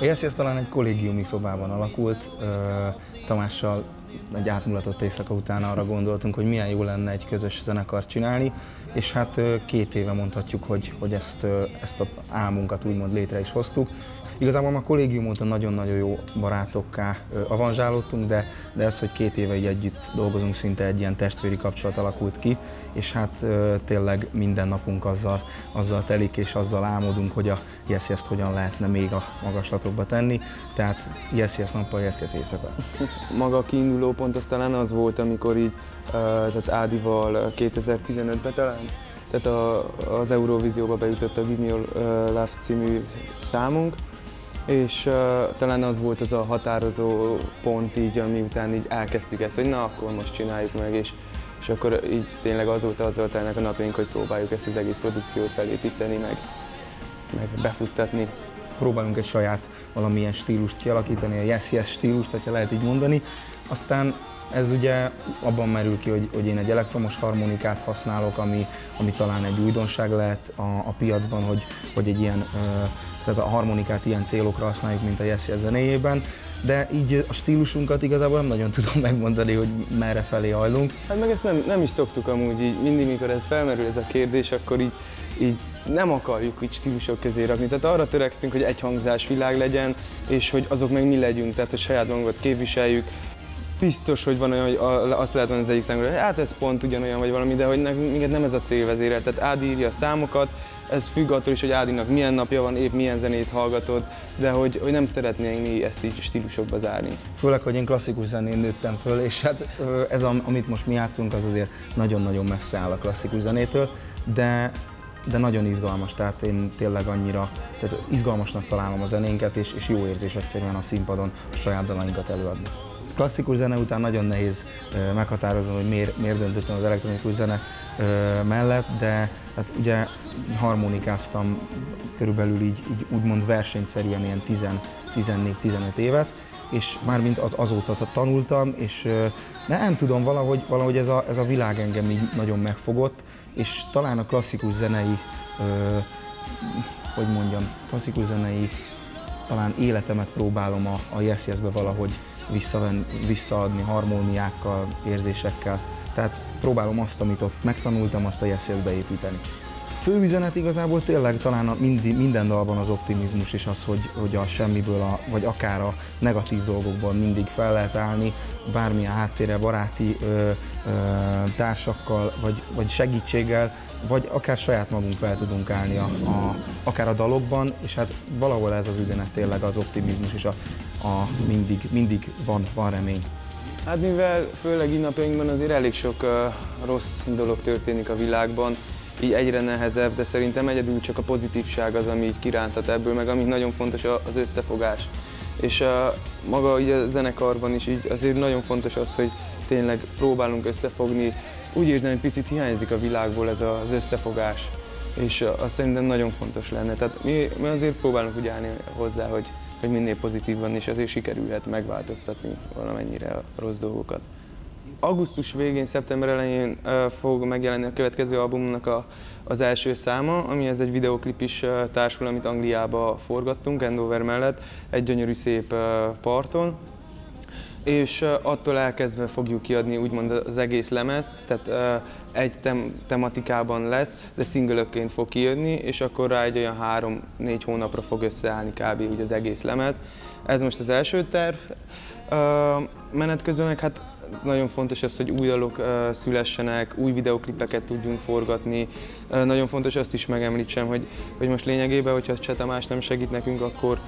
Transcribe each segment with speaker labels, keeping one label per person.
Speaker 1: Yes, talán egy kollégiumi szobában alakult. Tamással egy átmulatott éjszaka után arra gondoltunk, hogy milyen jó lenne egy közös zenekart csinálni, és hát két éve mondhatjuk, hogy, hogy ezt, ezt a álmunkat úgymond létre is hoztuk. Igazából a kollégium óta nagyon-nagyon jó barátokká avanzsálódtunk, de, de ez, hogy két éve így együtt dolgozunk, szinte egy ilyen testvéri kapcsolat alakult ki, és hát tényleg minden napunk azzal, azzal telik, és azzal álmodunk, hogy a yes yes hogyan lehetne még a magaslatokba tenni. Tehát yes yes nappal, yes yes éjszaka.
Speaker 2: Maga a kiinduló pont az talán az volt, amikor így tehát Ádival 2015-ben talán tehát a, az Eurovízióba bejutott a Give Me Your Love című számunk, és uh, talán az volt az a határozó pont így, ami után így elkezdtük ezt, hogy na akkor most csináljuk meg, és, és akkor így tényleg azóta az telnek a napjaink, hogy próbáljuk ezt az egész produkciót felépíteni, meg, meg befuttatni.
Speaker 1: Próbálunk egy saját valamilyen stílust kialakítani, a yes yes stílust, ha lehet így mondani. Aztán ez ugye abban merül ki, hogy, hogy én egy elektromos harmonikát használok, ami, ami talán egy újdonság lehet a, a piacban, hogy, hogy egy ilyen tehát a harmonikát ilyen célokra használjuk, mint a Yes Yes zenéjében, de így a stílusunkat igazából nem nagyon tudom megmondani, hogy merre felé hajlunk.
Speaker 2: Hát meg ezt nem, nem is szoktuk amúgy, így mindig, mikor ez felmerül ez a kérdés, akkor így, így nem akarjuk így stílusok közé rakni. Tehát arra törekszünk, hogy egy hangzás világ legyen, és hogy azok meg mi legyünk, tehát hogy saját magunkat képviseljük, biztos, hogy van olyan, hogy azt lehet mondani az egyik számomra, hogy hát ez pont ugyanolyan vagy valami, de hogy nekünk nem ez a célvezére. Tehát Ádi írja a számokat, ez függ attól is, hogy Ádinak milyen napja van, épp milyen zenét hallgatod, de hogy, hogy nem szeretnénk mi ezt így stílusokba zárni.
Speaker 1: Főleg, hogy én klasszikus zenén nőttem föl, és hát ez, amit most mi játszunk, az azért nagyon-nagyon messze áll a klasszikus zenétől, de de nagyon izgalmas, tehát én tényleg annyira, tehát izgalmasnak találom a zenénket, és, és jó érzés egyszerűen a színpadon a saját dalainkat előadni. Klasszikus zene után nagyon nehéz meghatározni, hogy miért, miért döntöttem az elektronikus zene mellett, de hát ugye harmonikáztam körülbelül így, így úgymond versenyszerűen ilyen 14-15 évet, és mármint az azóta tanultam, és nem tudom, valahogy, valahogy ez, a, ez a világ engem így nagyon megfogott, és talán a klasszikus zenei, hogy mondjam, klasszikus zenei talán életemet próbálom a, a Yes Yes-be valahogy visszaven, visszaadni harmóniákkal, érzésekkel. Tehát próbálom azt, amit ott megtanultam, azt a yes beépíteni. Fő üzenet igazából tényleg talán a mindi, minden dalban az optimizmus és az, hogy, hogy a semmiből, a, vagy akár a negatív dolgokból mindig fel lehet állni, bármilyen háttérre, baráti ö, ö, társakkal, vagy, vagy segítséggel, vagy akár saját magunk fel tudunk állni a, a, akár a dalokban, és hát valahol ez az üzenet tényleg az optimizmus, és a, a mindig, mindig van, van remény.
Speaker 2: Hát mivel főleg így napjainkban azért elég sok uh, rossz dolog történik a világban, így egyre nehezebb, de szerintem egyedül csak a pozitívság az, ami így kirántat ebből, meg ami nagyon fontos az összefogás. És uh, maga így a zenekarban is így azért nagyon fontos az, hogy tényleg próbálunk összefogni. Úgy érzem, hogy picit hiányzik a világból ez az összefogás, és azt szerintem nagyon fontos lenne. Tehát mi, mi azért próbálunk úgy állni hozzá, hogy hogy minél pozitívan, és azért sikerülhet megváltoztatni valamennyire a rossz dolgokat. Augusztus végén, szeptember elején fog megjelenni a következő albumnak a, az első száma, ami ez egy videoklip is társul, amit Angliába forgattunk, Endover mellett, egy gyönyörű szép parton és attól elkezdve fogjuk kiadni úgymond az egész lemezt, tehát egy tem tematikában lesz, de szingölökként fog kijönni, és akkor rá egy olyan három-négy hónapra fog összeállni kb. úgy az egész lemez. Ez most az első terv. Menet közben meg hát nagyon fontos az, hogy új dalok szülessenek, új videoklipeket tudjunk forgatni. Nagyon fontos azt is megemlítsem, hogy, hogy most lényegében, hogyha a Csetamás nem segít nekünk, akkor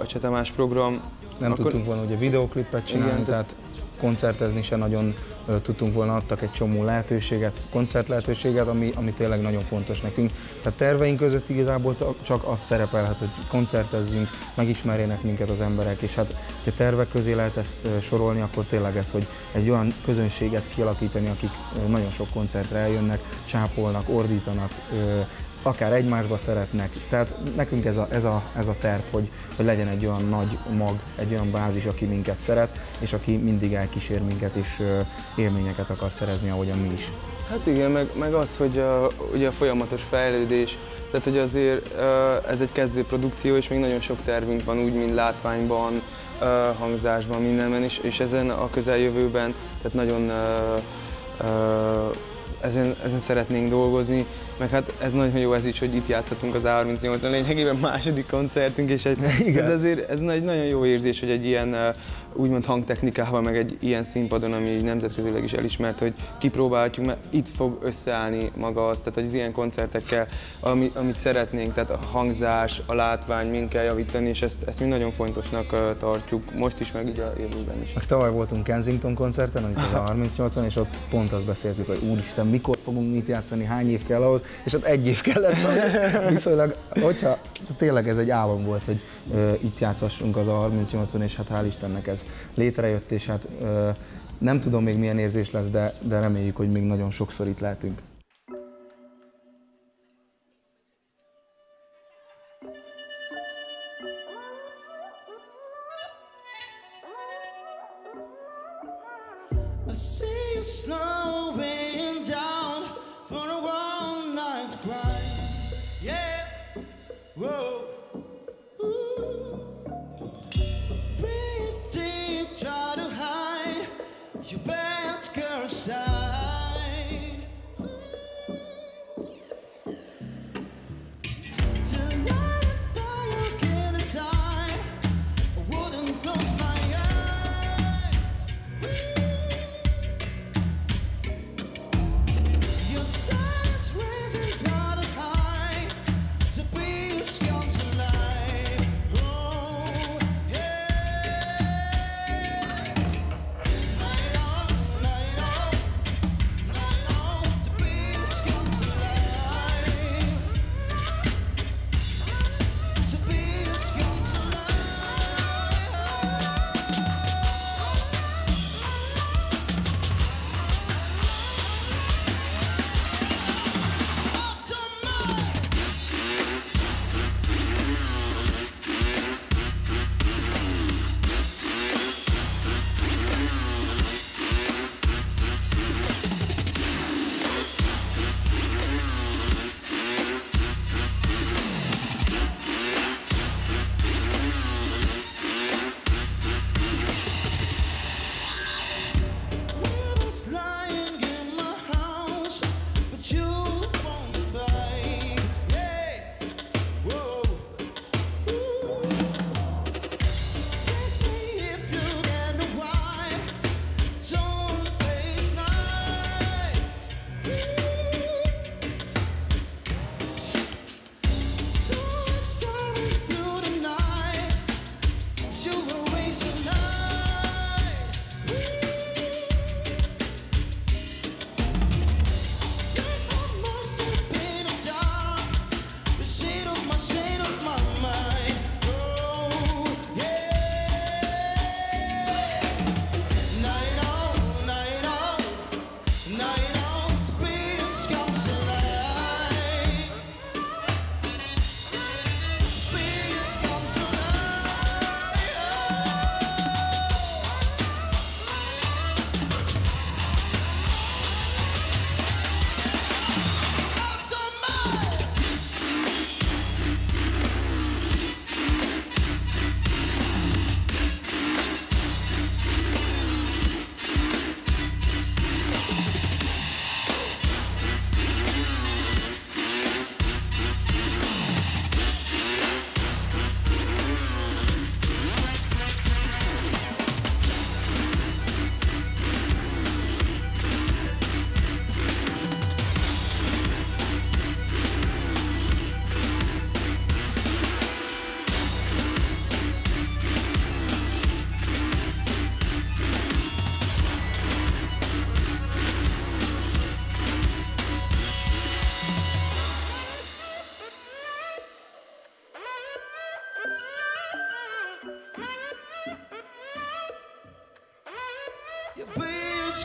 Speaker 2: a Csetamás program
Speaker 1: nem Akkor... tudtunk volna ugye videoklipet csinálni, Igen, tehát koncertezni se nagyon tudtunk volna, adtak egy csomó lehetőséget, koncert lehetőséget, ami, ami tényleg nagyon fontos nekünk. Tehát terveink között igazából csak az szerepelhet, hogy koncertezzünk, megismerjenek minket az emberek, és hát ha tervek közé lehet ezt sorolni, akkor tényleg ez, hogy egy olyan közönséget kialakítani, akik nagyon sok koncertre eljönnek, csápolnak, ordítanak,
Speaker 3: akár egymásba szeretnek. Tehát nekünk ez a, ez a, ez a terv, hogy, hogy legyen egy olyan nagy mag, egy olyan bázis, aki minket szeret, és aki mindig elkísér minket, és élményeket akar szerezni, ahogyan mi is.
Speaker 2: Hát igen, meg, meg az, hogy a, ugye a folyamatos fejlődés, tehát hogy azért ez egy kezdő produkció, és még nagyon sok tervünk van, úgy, mint látványban, hangzásban, mindenben, és, és ezen a közeljövőben, tehát nagyon ezen, ezen szeretnénk dolgozni, meg hát ez nagyon jó ez is, hogy itt játszhatunk az A38-on, lényegében második koncertünk, és egy, ez azért ez egy nagyon jó érzés, hogy egy ilyen úgymond hangtechnikával, meg egy ilyen színpadon, ami nemzetközileg is elismert, hogy kipróbálhatjuk, mert itt fog összeállni maga az, tehát hogy az ilyen koncertekkel, ami, amit szeretnénk, tehát a hangzás, a látvány, mind kell javítani, és ezt, ezt mi nagyon fontosnak tartjuk, most is, meg így a jövőben is.
Speaker 3: Meg tavaly voltunk Kensington koncerten, itt az a 38 és ott pont azt beszéltük, hogy úristen, mikor fogunk mit játszani, hány év kell ahhoz, és ott egy év kellett. Viszonylag, hogyha tényleg ez egy álom volt, hogy uh, itt játszassunk az a 38-on, és hát hál' Istennek ez létrejött, és hát uh, nem tudom még milyen érzés lesz, de, de reméljük, hogy még nagyon sokszor itt lehetünk. Whoa.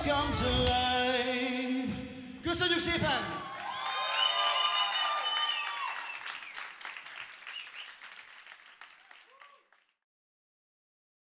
Speaker 3: Comes alive. Köszönjük szépen!